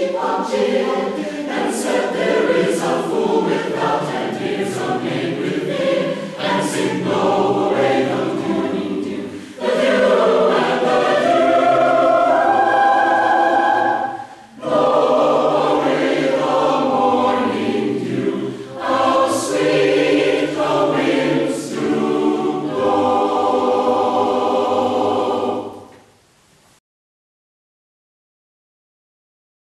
Children